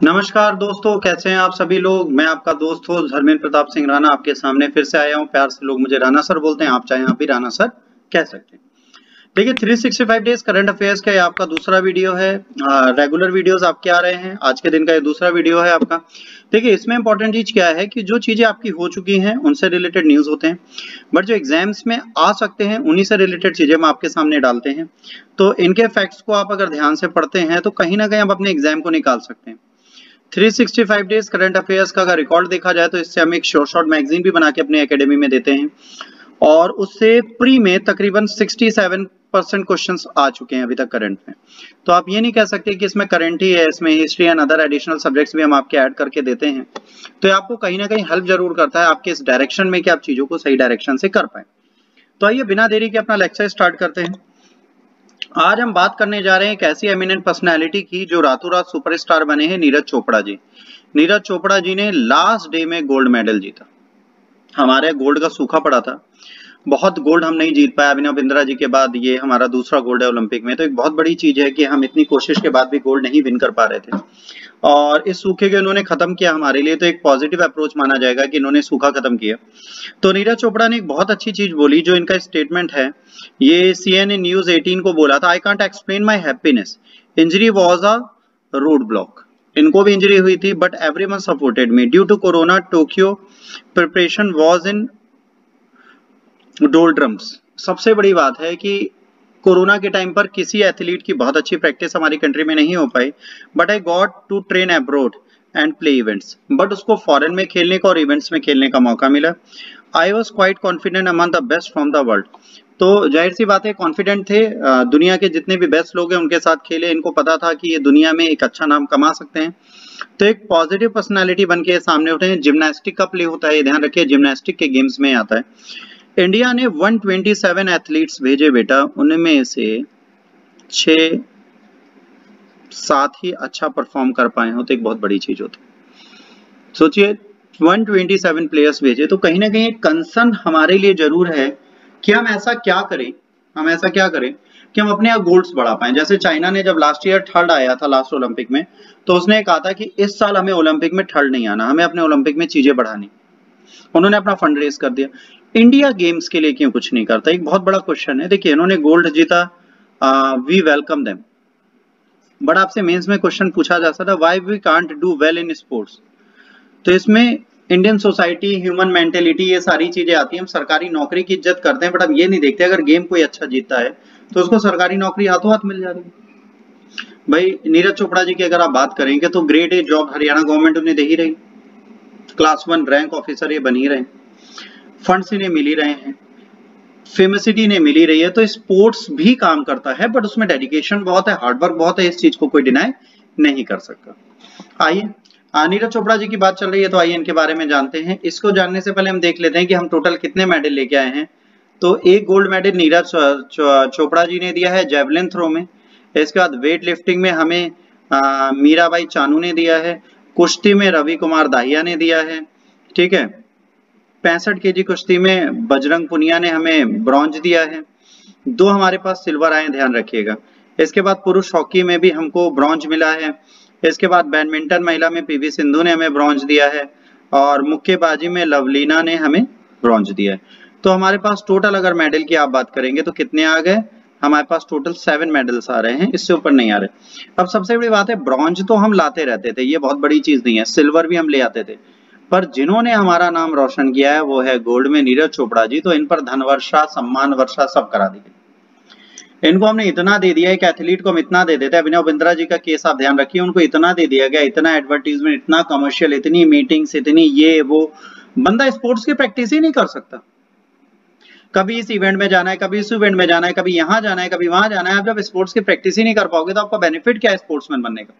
नमस्कार दोस्तों, कैसे हैं आप सभी लोग? मैं आपका दोस्त हो, धर्मेंद्र प्रताप सिंह राणा आपके सामने फिर से आया हूँ। प्यार से लोग मुझे राणा सर बोलते हैं, आप चाहे आप भी राणा सर कह सकते हैं। देखिए 365 डेज़ करंट अफेयर्स का ये आपका दूसरा वीडियो है। रेगुलर वीडियोस आपके आ रहे हैं। आज के दिन का ये दूसरा वीडियो है आपका। देखिए, इसमें इंपॉर्टेंट चीज़ क्या है कि जो चीज़ें आपकी हो चुकी हैं, उनसे रिलेटेड न्यूज़ होते हैं। बट जो एग्ज़ाम्स में आ सकते हैं, उन्हीं से रिलेटेड चीज़ें हम आपके सामने डालते हैं। तो इनके फैक्ट्स को आप अगर ध्यान से पढ़ते हैं तो कहीं ना कहीं आप अपने एग्ज़ाम को निकाल सकते हैं। 365 डेज़ करंट अफेयर्स का रिकॉर्ड देखा जाए तो इससे हम एक शॉर्ट शॉर्ट मैगजीन भी बना के अपने एकेडमी में देते हैं। और उससे प्री में तकरीबन 67 परसेंट क्वेश्चन आ चुके हैं अभी तक करंट में। तो आप ये नहीं कह सकते कि इसमें करंट ही है, इसमें history and other additional subjects भी हम आपके ऐड करके देते हैं। तो ये आपको कहीं ना कहीं हेल्प ज़रूर करता है आपके इस डायरेक्शन में कि आप चीज़ों को सही डायरेक्शन से कर पाए। तो आइए बिना देरी के अपना लेक्चर स्टार्ट करते हैं। आज हम बात करने जा रहे हैं एक ऐसी एमिनेंट पर्सनैलिटी की जो रातों रात सुपरस्टार बने हैं, नीरज चोपड़ा जी। नीरज चोपड़ा जी ने लास्ट डे में गोल्ड मेडल जीता। हमारे गोल्ड का सूखा पड़ा था। बहुत गोल्ड हम नहीं जीत पाए। अभिनव बिंद्रा जी के बाद ये हमारा दूसरा गोल्ड है ओलंपिक में। तो एक बहुत बड़ी चीज़ है कि हम इतनी कोशिश के बाद भी गोल्ड नहीं विन कर पा रहे थे। और इस सूखे को इन्होंने खत्म किया हमारे लिए तो एक पॉजिटिव अप्रोच माना जाएगा कि इन्होंने सूखा खत्म किया। तो नीरज चोपड़ा ने एक बहुत अच्छी चीज़ बोली, जो इनका स्टेटमेंट है। ये सी न्यूज़ 18 को बोला था I can't explain my happiness injury was a roadblock इनको भी इंजरी हुई थी but everyone supported me due to corona Tokyo preparation was in doldrums सबसे बड़ी बात है कि कोरोना के टाइम पर किसी एथलीट की बहुत अच्छी प्रैक्टिस हमारी कंट्री में नहीं हो पाई but I got to train abroad and play events but उसको फॉरेन में खेलने का और इवेंट्स में खेलने का मौका मिला। I was quite confident among the best from the world तो ज़ाहिर सी बात है कॉन्फिडेंट थे। दुनिया के जितने भी बेस्ट लोग हैं, उनके साथ खेले। इनको पता था कि ये दुनिया में एक अच्छा नाम कमा सकते हैं। तो एक पॉजिटिव पर्सनालिटी बन के सामने उठे हैं। जिम्नास्टिक का प्ले होता है। ध्यान रखिए जिम्नास्टिक के गेम्स में आता है। इंडिया ने 127 एथलीट्स भेजे बेटा, उनमें से छ सात ही अच्छा परफॉर्म कर पाए हो तो एक बहुत बड़ी चीज़ होती। सोचिए 127 प्लेयर्स भेजे तो कहीं ना कहीं कंसर्न हमारे लिए ज़रूर है कि हम ऐसा क्या करें, हम ऐसा क्या करें कि हम अपने यहाँ गोल्ड्स बढ़ा पाए। जैसे चाइना ने जब लास्ट ईयर थर्ड आया था लास्ट ओलंपिक में तो उसने कहा था कि इस साल हमें ओलंपिक में थर्ड नहीं आना, हमें अपने ओलंपिक में चीज़ें बढ़ानी। उन्होंने अपना फंड रेज कर दिया। इंडिया गेम्स के लिए क्यों कुछ नहीं करता? एक बहुत बड़ा क्वेश्चन है। देखिए, इन्होंने गोल्ड जीता वी वेलकम देम बट आपसे मेंस में क्वेश्चन पूछा जा सकता है why we can't do well in sports तो इसमें इंडियन सोसाइटी ह्यूमन मेंटेलिटी ये सारी चीज़ें आती हैं। हम सरकारी नौकरी की इज़्ज़त करते हैं बट हम ये नहीं देखते, अगर गेम कोई अच्छा जीतता है तो उसको सरकारी नौकरी हाथों हाथ मिल जा रही है। भाई, नीरज चोपड़ा जी की अगर आप बात करेंगे तो great a job Haryana government उन्हें दे ही रही। क्लास वन रैंक ऑफिसर ये बन रहे इन्हें मिल ही रहे हैं, फेमसिटी ने मिली रही है तो स्पोर्ट्स भी काम करता है बट उसमें डेडिकेशन बहुत है हार्डवर्क बहुत है, इस चीज़ को कोई डिनाई नहीं कर सकता। आइए नीरज चोपड़ा जी की बात चल रही है तो आइए इनके बारे में जानते हैं। इसको जानने से पहले हम देख लेते हैं कि हम टोटल कितने मेडल लेके आए हैं। तो एक गोल्ड मेडल नीरज चोपड़ा जी ने दिया है जेवलिन थ्रो में। इसके बाद वेट लिफ्टिंग में हमें मीराबाई चानू ने दिया है। कुश्ती में रवि कुमार दाहिया ने दिया है, ठीक है? पैंसठ के कुश्ती में बजरंग पुनिया ने हमें ब्रॉन्ज दिया है। दो हमारे पास सिल्वर आए, ध्यान रखिएगा। इसके बाद पुरुष हॉकी में भी हमको ब्रॉन्ज मिला है। इसके बाद बैडमिंटन महिला में पीवी सिंधु ने हमें ब्रॉन्ज दिया है और मुक्केबाजी में लवलीना ने हमें ब्रॉन्ज दिया है। तो हमारे पास टोटल अगर मेडल की आप बात करेंगे तो कितने आ गए? हमारे पास टोटल सेवन मेडल्स आ रहे हैं, इससे ऊपर नहीं आ रहे। अब सबसे बड़ी बात है ब्रॉन्ज तो हम लाते रहते थे, ये बहुत बड़ी चीज़ नहीं है सिल्वर भी हम ले आते थे। पर जिन्होंने हमारा नाम रोशन किया है, वो है गोल्ड में नीरज चोपड़ा जी तो इन पर धन वर्षा सम्मान वर्षा सब करा दी इनको हमने इतना दे दिया, एक एथलीट को हम इतना दे देते, अभिनव बिंद्रा जी का केस आप ध्यान रखिए, उनको इतना दे दिया गया, इतना एडवर्टीजमेंट इतना कमर्शियल इतनी मीटिंग्स इतनी ये, वो, बंदा स्पोर्ट्स की प्रैक्टिस ही नहीं कर सकता। कभी इस इवेंट में जाना है, कभी इस इवेंट में जाना है, कभी यहाँ जाना है, कभी वहाँ जाना है, आप जब स्पोर्ट्स की प्रैक्टिस ही नहीं कर पाओगे तो आपका बेनिफिट क्या है स्पोर्ट्समैन बनने का?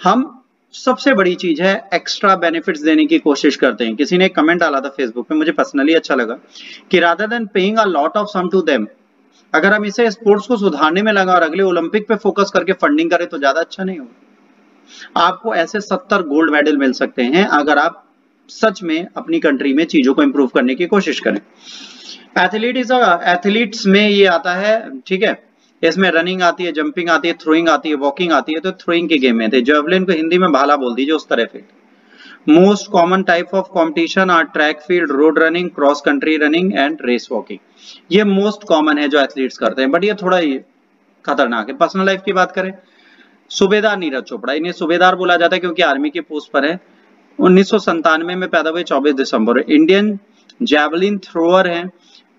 हम सबसे बड़ी चीज़ है एक्स्ट्रा बेनिफिट्स देने की कोशिश करते हैं। किसी ने कमेंट डाला था फेसबुक पे, मुझे पर्सनली अच्छा लगा कि rather than paying a lot of sum to them अगर हम इसे स्पोर्ट्स को सुधारने में लगा और अगले ओलंपिक पे फोकस करके फंडिंग करें तो ज़्यादा अच्छा नहीं होगा। आपको ऐसे सत्तर गोल्ड मेडल मिल सकते हैं, अगर आप सच में अपनी कंट्री में चीज़ों को इंप्रूव करने की कोशिश करें। एथलीट इज़ एथलीट्स में ये आता है, ठीक है? इसमें रनिंग आती है जंपिंग आती है थ्रोइंग आती है वॉकिंग आती है तो थ्रोइंग के गेम में थे। जेवलिन को हिंदी में भाला बोल दीजिए उस तरह fit most common type of competition are track field road running cross country running and race walking ये मोस्ट कॉमन है जो एथलीट्स करते हैं बट ये थोड़ा ही खतरनाक है। पर्सनल लाइफ की बात करें, सूबेदार नीरज चोपड़ा, इन्हें सूबेदार बोला जाता है क्योंकि आर्मी के पोस्ट पर है। उन्नीस में पैदा हुए 24 दिसंबर। इंडियन जैवलिन थ्रोअर है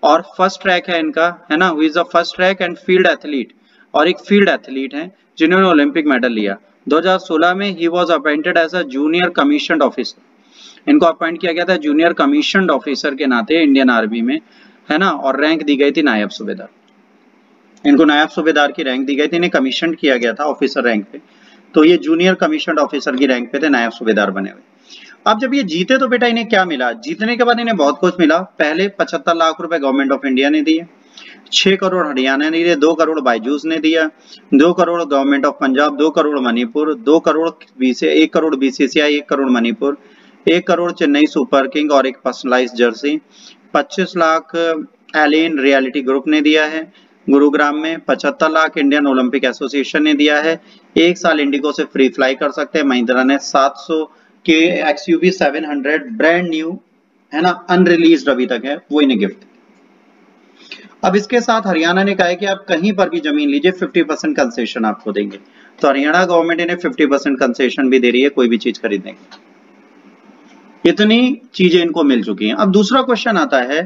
और फ़र्स्ट ट्रैक है इनका, है ना? Is a first track and field athlete और एक फ़ील्ड एथलीट है जिन्होंने ओलंपिक मेडल लिया। 2016 में ही was appointed as a junior commission officer इनको अपॉइंट किया गया था जूनियर कमीशन ऑफिसर के नाते इंडियन आर्मी में, है ना? और रैंक दी गई थी नायब सूबेदार। इनको नायब सूबेदार की रैंक दी गई थी, इन्हें कमीशन किया गया था ऑफिसर रैंक पे। तो ये जूनियर कमीशन ऑफिसर की रैंक पे थे, नायब सूबेदार बने हुए। अब जब ये जीते तो बेटा इन्हें क्या मिला? जीतने के बाद इन्हें बहुत कुछ मिला। पहले पचहत्तर लाख रुपए गवर्नमेंट ऑफ़ इंडिया ने दिए, छह करोड़ हरियाणा ने दिए, दो करोड़ बाईजूस ने दिया, दो करोड़ गवर्नमेंट ऑफ़ पंजाब दो करोड़ मणिपुर, दो करोड़ बीसी एक करोड़ बीसीसीआई एक करोड़ मणिपुर, एक करोड़ चेन्नई सुपर किंग और एक पर्सनलाइज जर्सी पच्चीस लाख एलियन रियलिटी ग्रुप ने दिया है। गुरुग्राम में पचहत्तर लाख इंडियन ओलंपिक एसोसिएशन ने दिया है। एक साल इंडिगो से फ्री फ्लाई कर सकते हैं। महिंद्रा ने 700 के X U seven hundred brand new है ना अनरिलीज अभी तक है, वो इन्हें गिफ्ट अब इसके साथ हरियाणा ने कहा है कि आप कहीं पर भी ज़मीन लीजिए 50 परसेंट कंसेशन आपको देंगे। तो हरियाणा गवर्नमेंट इन्हें 50 परसेंट कंसेशन भी दे रही है, कोई भी चीज़ खरीदने की इतनी चीज़ें इनको मिल चुकी हैं। अब दूसरा क्वेश्चन आता है,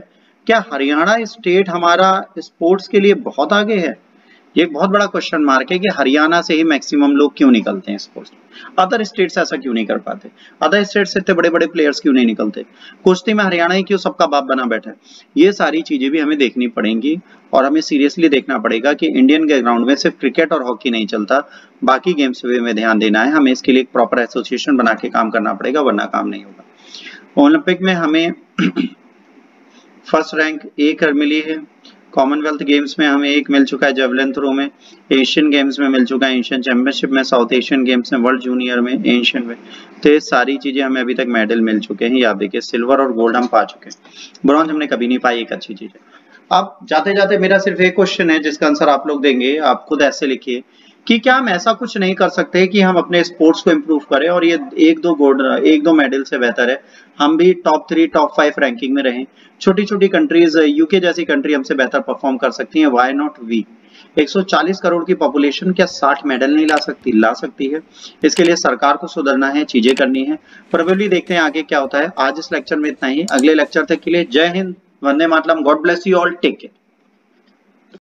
क्या हरियाणा स्टेट हमारा स्पोर्ट्स के लिए बहुत आगे है? ये एक बहुत बड़ा क्वेश्चन मार्क है कि हरियाणा से ही मैक्सिमम लोग क्यों निकलते हैं स्पोर्ट्स में? अदर स्टेट्स ऐसा क्यों नहीं कर पाते? अदर स्टेट्स से इतने बड़े बड़े प्लेयर्स क्यों नहीं निकलते? कुश्ती में हरियाणा ही क्यों सबका बाप बना बैठा है? ये सारी चीज़ें भी हमें देखनी पड़ेंगी और हमें सीरियसली देखना पड़ेगा कि इंडियन के ग्राउंड में सिर्फ़ क्रिकेट और हॉकी नहीं चलता। बाकी गेम्स पे हमें ध्यान देना है। हमें इसके लिए एक प्रॉपर एसोसिएशन बना के काम करना पड़ेगा, वरना काम नहीं होगा। ओलंपिक में हमें फ़र्स्ट रैंक एक मिली है। कॉमनवेल्थ गेम्स में हमें एक मिल चुका है जेवलिन थ्रो में एशियन गेम्स में मिल चुका है एशियन चैंपियनशिप में साउथ एशियन गेम्स में वर्ल्ड जूनियर में एशियन में। तो ये सारी चीज़ें हमें अभी तक मेडल मिल चुके हैं, याद देखिए सिल्वर और गोल्ड हम पा चुके हैं। ब्रॉन्ज हमने कभी नहीं पाई, एक अच्छी चीज़ है। अब जाते जाते मेरा सिर्फ़ एक क्वेश्चन है, जिसका आंसर आप लोग देंगे, आप खुद ऐसे लिखिए। कि क्या हम ऐसा कुछ नहीं कर सकते कि हम अपने स्पोर्ट्स को इम्प्रूव करें और ये एक दो गोल्ड एक दो मेडल से बेहतर है। हम भी top three top five ranking में रहें। छोटी छोटी कंट्रीज़ यूके जैसी कंट्री हमसे बेहतर परफॉर्म कर सकती है। वाई नॉट वी 140 करोड़ की पॉपुलेशन क्या 60 मेडल नहीं ला सकती? ला सकती है। इसके लिए सरकार को सुधरना है, चीज़ें करनी है। प्रोबेबली देखते हैं आगे क्या होता है। आज इस लेक्चर में इतना ही। अगले लेक्चर तक के लिए जय हिंद। वंदे मातरम। God bless you all take care